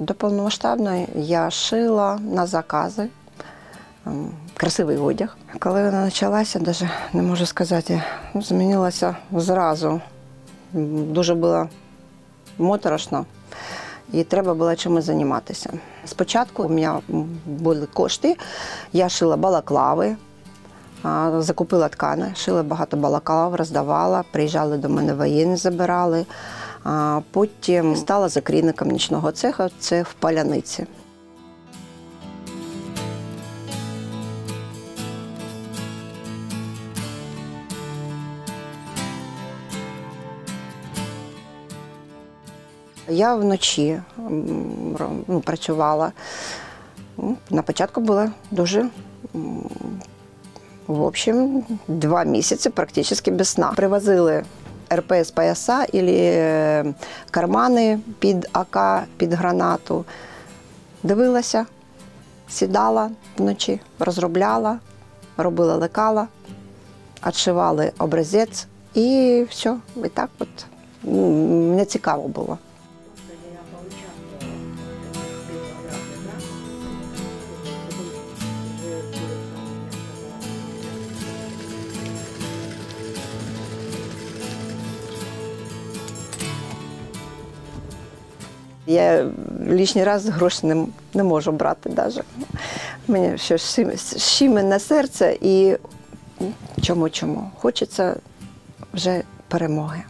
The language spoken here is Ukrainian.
До повномасштабної я шила на закази ем, красивий одяг. Коли вона почалася, навіть не можу сказати, змінилася зразу. Дуже було моторошно і треба було чимось займатися. Спочатку у мене були кошти, я шила балаклави, закупила ткани, шила багато балаклав, роздавала, приїжджали до мене воєнні, забирали. А потім стала закрійником нічного цеху, це в Паляниці. Я вночі ну, працювала. Ну, На початку було дуже, в общем, два місяці практично без сна. Привозили РПС пояса або кармани під АК, під гранату. Дивилася, сідала вночі, розробляла, робила лекала, відшивали образець і все. І так от мені цікаво було. Я лишній раз гроші не, не можу брати навіть. Мені щось щим- щиме на серце і чому чому. Хочеться вже перемоги.